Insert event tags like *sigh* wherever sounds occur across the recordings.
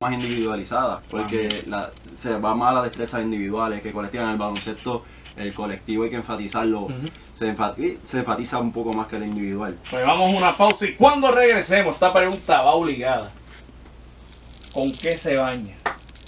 más individualizada, porque la- se va más a las destrezas individuales que colectivas. En el baloncesto, el colectivo hay que enfatizarlo, se, enfati- se enfatiza un poco más que el individual. Pues vamos a una pausa y cuando regresemos, esta pregunta va obligada. ¿Con qué se baña?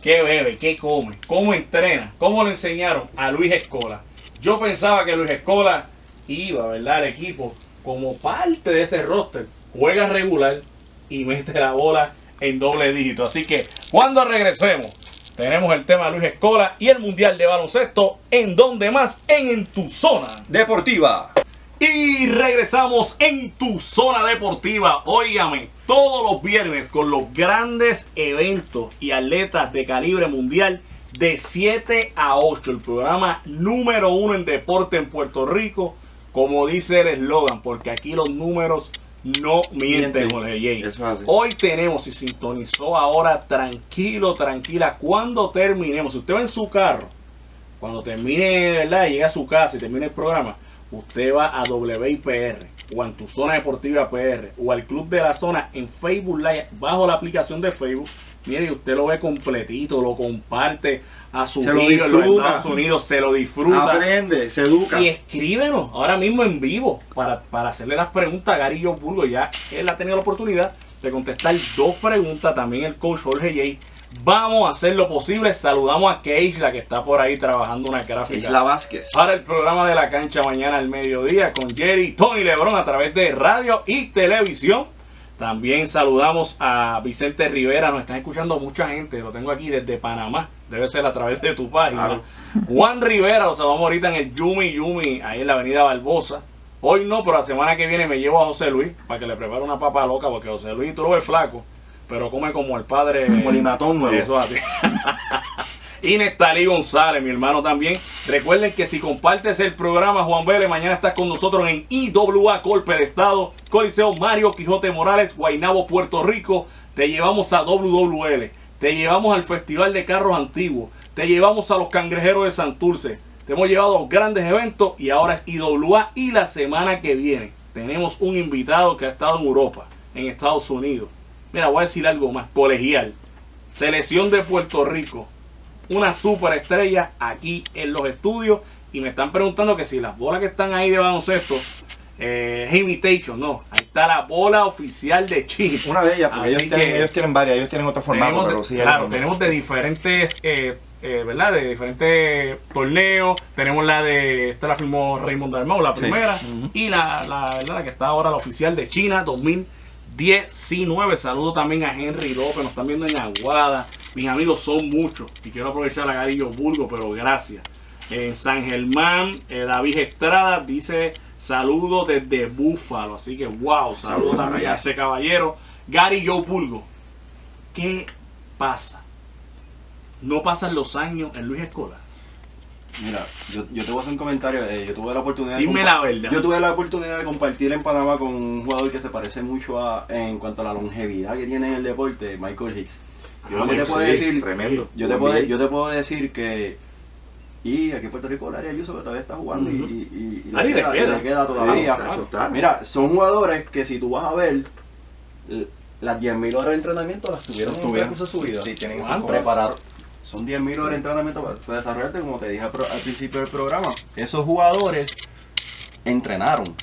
¿Qué bebe? ¿Qué come? ¿Cómo entrena? ¿Cómo le enseñaron a Luis Escola? Yo pensaba que Luis Escola iba, ¿verdad? Al equipo como parte de ese roster. Juega regular y mete la bola en doble dígito. Así que cuando regresemos, tenemos el tema de Luis Escola y el Mundial de Baloncesto. ¿En dónde más? En, en tu zona. Deportiva. Y regresamos en tu zona deportiva. Óigame, todos los viernes con los grandes eventos y atletas de calibre mundial de 7 a 8. El programa número uno en deporte en Puerto Rico. Como dice el eslogan, porque aquí los números no mienten, Mienten. Jorge. Eso así. Hoy tenemos, y sintonizó ahora, tranquilo, tranquila, cuando terminemos. Si usted va en su carro, cuando termine, ¿verdad? Llega a su casa y termine el programa, usted va a WIPR o en tu zona deportiva PR o al Club de la Zona en Facebook Live bajo la aplicación de Facebook. Mire, y usted lo ve completito, lo comparte a su Se lo tío en los. Estados Unidos, se lo disfruta. Aprende, se educa. Y escríbenos ahora mismo en vivo para, para hacerle las preguntas a Gary Burgo. Ya él ha tenido la oportunidad de contestar dos preguntas. También el coach Jorge J. Vamos a hacer lo posible. Saludamos a Keishla que está por ahí trabajando una gráfica. Isla Vázquez. Para el programa de la cancha mañana al mediodía con Jerry, Tony Lebron a través de radio y televisión. También saludamos a Vicente Rivera, nos están escuchando mucha gente, lo tengo aquí desde Panamá, debe ser a través de tu página. Claro. Juan Rivera, o sea, vamos ahorita en el Yumi Yumi, ahí en la avenida Barbosa. Hoy no, pero la semana que viene me llevo a José Luis para que le prepare una papa loca, porque José Luis tú lo ves flaco, pero come como el padre. Como limatón nuevo. Eso es *laughs* así. Y González, mi hermano también. Recuerden que si compartes el programa, Juan Vélez, mañana estás con nosotros en IWA Golpe de Estado, Coliseo Mario Quijote Morales, Guaynabo, Puerto Rico. Te llevamos a WWL, te llevamos al Festival de Carros Antiguos, te llevamos a los Cangrejeros de Santurce. Te hemos llevado a grandes eventos y ahora es IWA. Y la semana que viene tenemos un invitado que ha estado en Europa, en Estados Unidos. Mira, voy a decir algo más, colegial. Selección de Puerto Rico, una superestrella aquí en los estudios y me están preguntando que si las bolas que están ahí de baloncesto eh, es imitation, no, ahí está la bola oficial de Chile. Una de ellas, porque ellos tienen, ellos tienen varias, ellos tienen otro formato, tenemos de- pero sí claro, tenemos de diferentes, eh, eh, ¿verdad? De diferentes torneos. Tenemos la de, esta la firmó Raymond Dalmau, la Sí. primera, y la, la, ¿verdad? la que está ahora la oficial de China 2019. Saludo también a Henry López, nos están viendo en Aguada. Mis amigos son muchos y quiero aprovechar a Garillo Burgo, pero gracias. En San Germán, eh, David Estrada dice saludos desde Búfalo. Así que wow, saludos también a ese caballero. Gary Joe Pulgo. ¿Qué pasa? No pasan los años en Luis Escola. Mira, yo, yo te voy a hacer un comentario. eh, yo tuve la oportunidad de Dime compa- la verdad. Yo tuve la oportunidad de compartir en Panamá con un jugador que se parece mucho a, en cuanto a la longevidad que tiene en el deporte, Michael Hicks. Yo Ah, lo que te puedo decir, Tremendo. yo te, puedo, yo te puedo decir que y aquí en Puerto Rico Larry Ayuso que todavía está jugando y- Ujú. y, y- y Larry le queda. le queda todavía. Sí. Mira, son jugadores que si tú vas a ver las 10.000 horas de entrenamiento las tuvieron en el Tuvieron. curso de su vida. Sí, tienen ¿Cuánto? cosas. preparar. Son 10.000 horas de entrenamiento para, desarrollarte, como te dije al principio del programa. Esos jugadores entrenaron,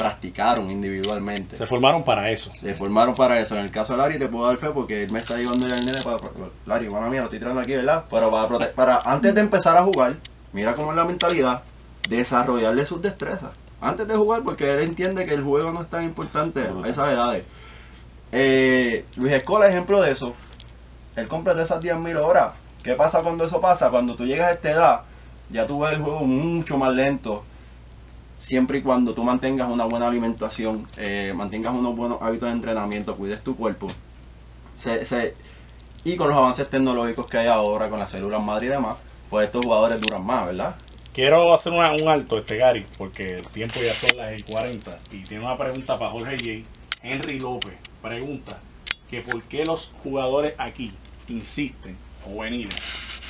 practicaron individualmente. Se formaron para eso. Se formaron para eso. En el caso de Larry te puedo dar fe porque él me está llevando ya el nene para... Larry, mala mía, lo estoy tirando aquí, ¿verdad? Pero para, prote- para antes de empezar a jugar, mira cómo es la mentalidad, desarrollarle sus destrezas. Antes de jugar, porque él entiende que el juego no es tan importante a esas edades. Eh, Luis Escola, ejemplo de eso. Él completa esas 10.000 horas. ¿Qué pasa cuando eso pasa? Cuando tú llegas a esta edad, ya tú ves el juego mucho más lento. Siempre y cuando tú mantengas una buena alimentación, eh, mantengas unos buenos hábitos de entrenamiento, cuides tu cuerpo. Y con los avances tecnológicos que hay ahora, con las células madre y demás, pues estos jugadores duran más, ¿verdad? Quiero hacer un alto, este Gary, porque el tiempo ya son las 40 y tiene una pregunta para Jorge J. Henry López pregunta que por qué los jugadores aquí insisten o venir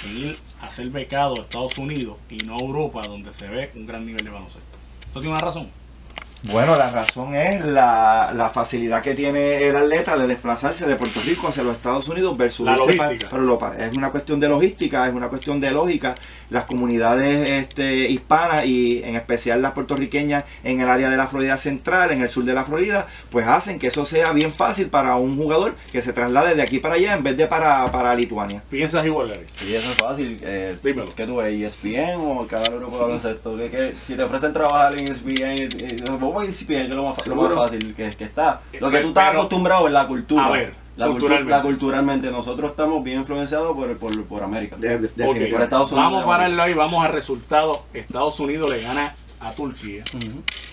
en ir a ser becado a Estados Unidos y no a Europa donde se ve un gran nivel de baloncesto. ¿Esto tiene una razón? Bueno, la razón es la, la facilidad que tiene el atleta de desplazarse de Puerto Rico hacia los Estados Unidos versus La logística. para Europa. Es una cuestión de logística, es una cuestión de lógica. Las comunidades este, hispanas y en especial las puertorriqueñas en el área de la Florida Central, en el sur de la Florida, pues hacen que eso sea bien fácil para un jugador que se traslade de aquí para allá en vez de para, para Lituania. ¿Piensas igual, Gary? Sí, eso es fácil. Eh, Dímelo. ¿Qué tú ves? ¿ESPN o el canal Europa de baloncesto? Si te ofrecen trabajar en ESPN, eh, vamos a que es lo más, lo fácil que, que está. Lo que tú estás pero- acostumbrado es la cultura. A ver, la cultu- culturalmente. la culturalmente. Nosotros estamos bien influenciados por, por, por América. De- de- Ok, definitivamente. Por Estados Unidos. Vamos a pararlo ahí, vamos al resultado. Estados Unidos le gana a Turquía.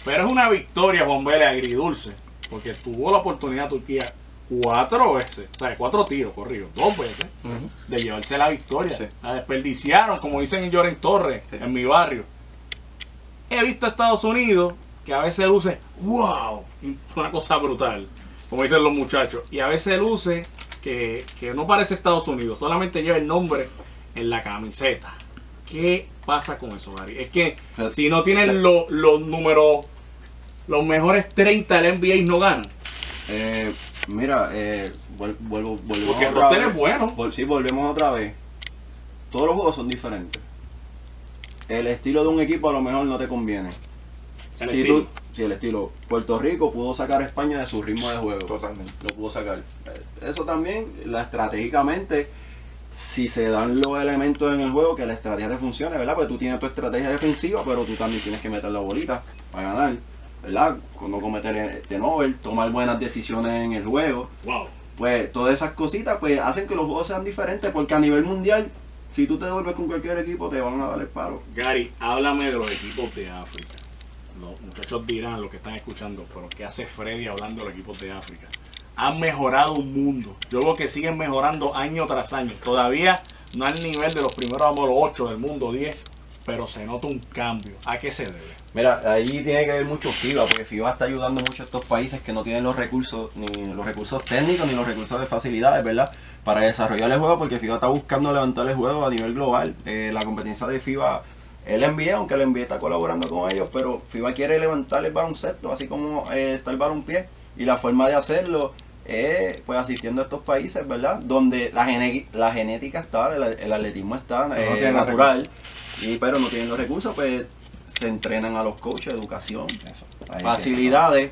Pero es una victoria, Juan Vélez, agridulce. Porque tuvo la oportunidad Turquía cuatro veces, o sea, cuatro tiros corridos, dos veces, de llevarse la victoria. Sí. La desperdiciaron, como dicen en Lloren Torres, Sí. en mi barrio. He visto a Estados Unidos que a veces luce, wow, una cosa brutal, como dicen los muchachos. Y a veces luce que, que no parece Estados Unidos, solamente lleva el nombre en la camiseta. ¿Qué pasa con eso, Gary? Es que Pues, si no tienen lo- los números, los mejores 30 del NBA no ganan. Eh, mira, eh, vuel- vuelvo, volvemos Porque el otra roster vez. es bueno. Vol- sí, volvemos otra vez. Todos los juegos son diferentes. El estilo de un equipo a lo mejor no te conviene. El si estilo. tú, si el estilo. Puerto Rico pudo sacar a España de su ritmo de juego. Totalmente. Lo pudo sacar. Eh, Eso también, la estratégicamente, si se dan los elementos en el juego, que la estrategia te funcione, ¿verdad? Porque tú tienes tu estrategia defensiva, pero tú también tienes que meter la bolita para ganar, ¿verdad? No cometer de novel, tomar buenas decisiones en el juego Wow. pues todas esas cositas pues hacen que los juegos sean diferentes porque a nivel mundial si tú te vuelves con cualquier equipo te van a dar el palo Gary, háblame de los equipos de África. Los muchachos dirán lo que están escuchando, pero ¿qué hace Freddy hablando de los equipos de África? Han mejorado un mundo. Yo veo que siguen mejorando año tras año. Todavía no al nivel de los primeros, vamos, los 8 del mundo, 10, pero se nota un cambio. ¿A qué se debe? mira ahí tiene que ver mucho FIBA porque FIBA está ayudando mucho a estos países que no tienen los recursos ni los recursos técnicos ni los recursos de facilidades verdad para desarrollar el juego porque FIBA está buscando levantar el juego a nivel global Eh, la competencia de FIBA el NBA, aunque el NBA está colaborando con ellos, pero FIBA quiere levantar el baloncesto, así como eh, está el balonpié, y la forma de hacerlo es pues asistiendo a estos países, ¿verdad? Donde la, gene- la genética está, el, el atletismo está eh, natural, y, pero no tienen los recursos, pues se entrenan a los coaches, educación, Eso. Facilidades.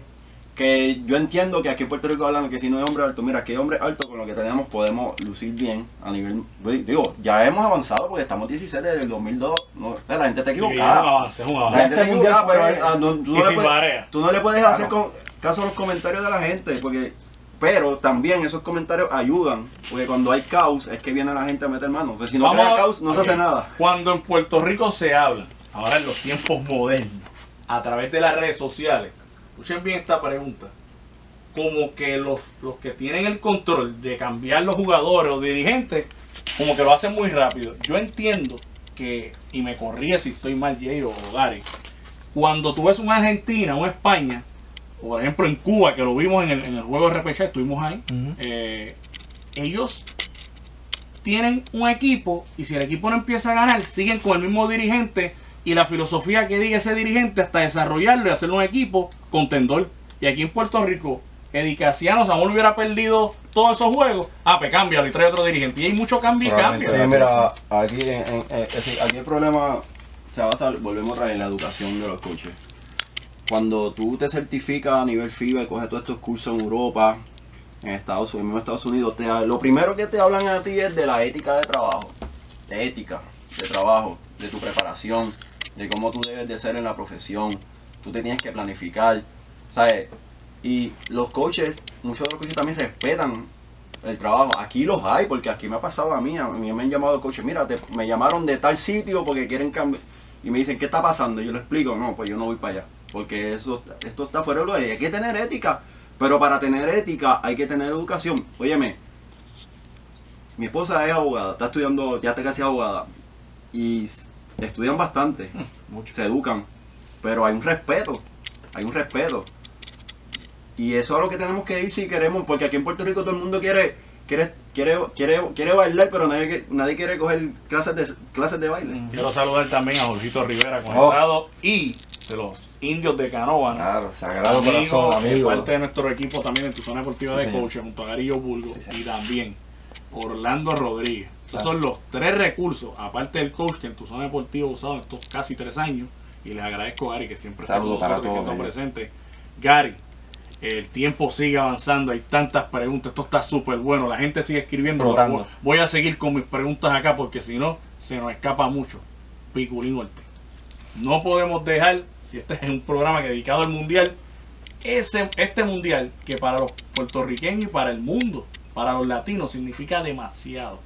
Que yo entiendo que aquí en Puerto Rico hablan que si no es hombre alto, mira, que hombre alto con lo que tenemos podemos lucir bien a nivel. Digo, ya hemos avanzado porque estamos 17 desde el 2002. No, la gente está equivocada. La avance. gente está equivocada, pero ah, no- tú, le puedes, tú no le puedes Claro. hacer con- caso a los comentarios de la gente, porque pero también esos comentarios ayudan, porque cuando hay caos es que viene la gente a meter mano. Porque si no a- caos, no se hace nada. Cuando en Puerto Rico se habla, ahora en los tiempos modernos, a través de las redes sociales, escuchen bien esta pregunta, como que los, los que tienen el control de cambiar los jugadores o dirigentes, como que lo hacen muy rápido. Yo entiendo que, y me corría si estoy mal, Jay o Gary, cuando tú ves una Argentina, una España, o por ejemplo en Cuba, que lo vimos en el, en el juego de repechaje, estuvimos ahí, eh, ellos tienen un equipo y si el equipo no empieza a ganar, siguen con el mismo dirigente y la filosofía que diga ese dirigente hasta desarrollarlo y hacerlo un equipo contendor. Y aquí en Puerto Rico, Eddie Casiano, Samuel hubiera perdido todos esos juegos, ah, pues cámbialo y trae otro dirigente. Y hay mucho cambio y cambio. Sí, mira, aquí, en- en- eh, aquí el problema se basa, volvemos vez en la educación de los coaches. Cuando tú te certificas a nivel FIBA y coges todos estos cursos en Europa, en Estados Unidos, mismo Estados Unidos, te, lo primero que te hablan a ti es de la ética de trabajo, de ética de trabajo, de tu preparación, de cómo tú debes de ser en la profesión. Tú te tienes que planificar, ¿sabes? Y los coaches, muchos de los coaches también respetan el trabajo. Aquí los hay, porque aquí me ha pasado a mí. A mí me han llamado coaches, mira, te- me llamaron de tal sitio porque quieren cambiar. Y me dicen, ¿qué está pasando? Y yo le explico, no, pues yo no voy para allá. Porque eso, esto está fuera de lo Hay que tener ética. Pero para tener ética hay que tener educación. Óyeme, mi esposa es abogada, está estudiando, ya está casi abogada. Y estudian bastante, Mucho. se educan. Pero hay un respeto, hay un respeto. Y eso es lo que tenemos que ir si queremos, porque aquí en Puerto Rico todo el mundo quiere quiere quiere quiere, quiere bailar, pero nadie, nadie quiere coger clases de clases de baile. Quiero saludar también a Jorgito Rivera conectado y de los indios de Canoa. Claro, sagrado amigo, corazón, amigo. parte de nuestro equipo también en tu zona deportiva Sí, de coaches junto a Garillo Bulgo Sí, y también Orlando Rodríguez. Esos Claro. son los tres recursos, aparte del coach que en tu zona deportiva he usado en estos casi tres años. Y les agradezco, Gary, que siempre está con nosotros siendo presente. Gary, el tiempo sigue avanzando, hay tantas preguntas, esto está súper bueno, la gente sigue escribiendo. Voy- a seguir con mis preguntas acá porque si no, se nos escapa mucho. Piculín Ortiz. No podemos dejar, si este es un programa dedicado al mundial, ese, este mundial que para los puertorriqueños y para el mundo, para los latinos significa demasiado.